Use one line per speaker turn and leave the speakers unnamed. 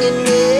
singing me.